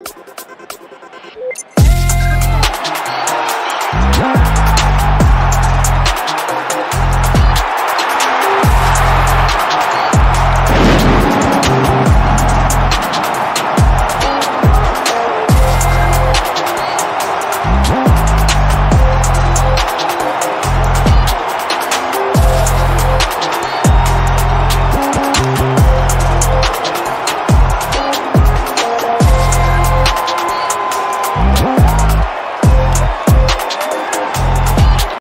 Bye.